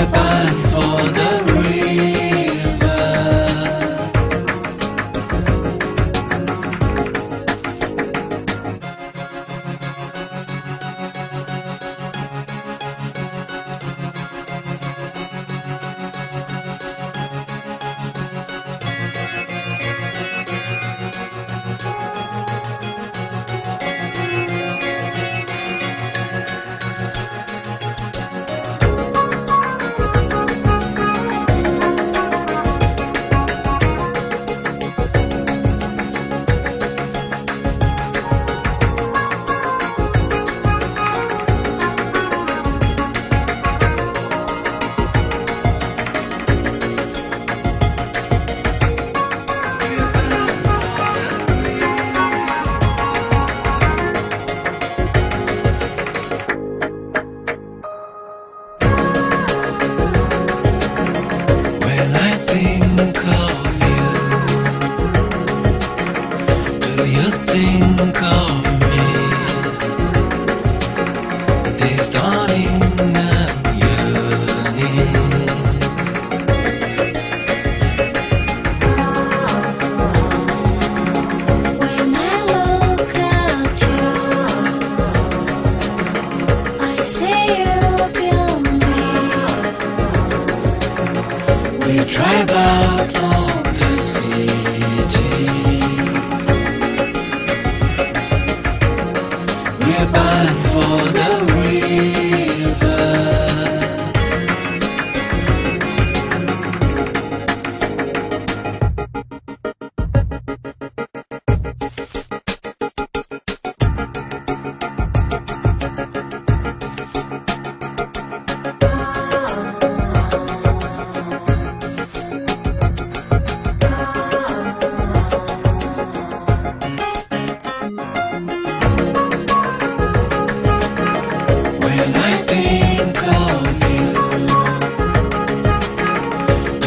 Japan drive out on the city.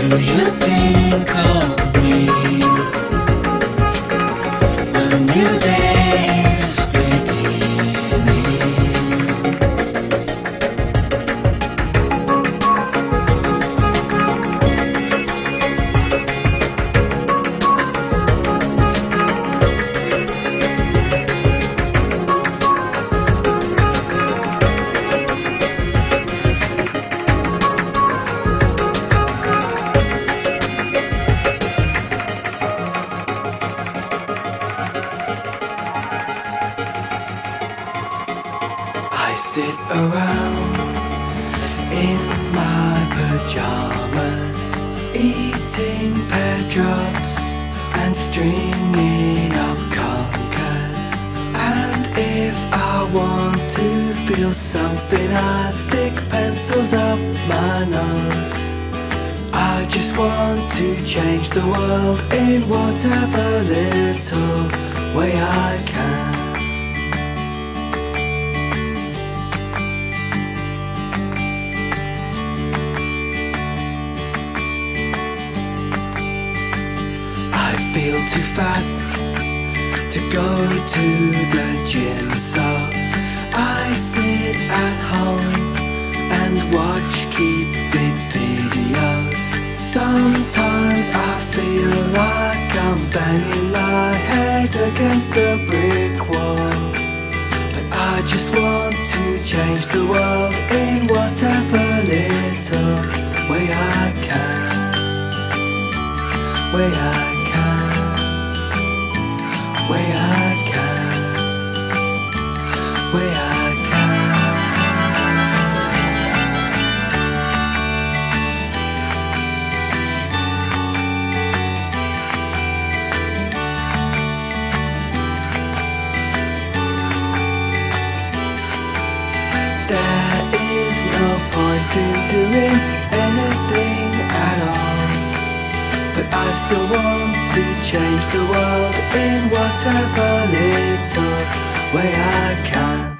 Do you think of in my pajamas, eating pear drops and stringing up conkers. And if I want to feel something, I stick pencils up my nose. I just want to change the world in whatever little feel too fat to go to the gym, so I sit at home and watch keep fit videos. Sometimes I feel like I'm banging my head against a brick wall. But I just want to change the world in whatever little way I can way I I. There is no point in doing anything at all. But I still want to change the world in whatever little way I can.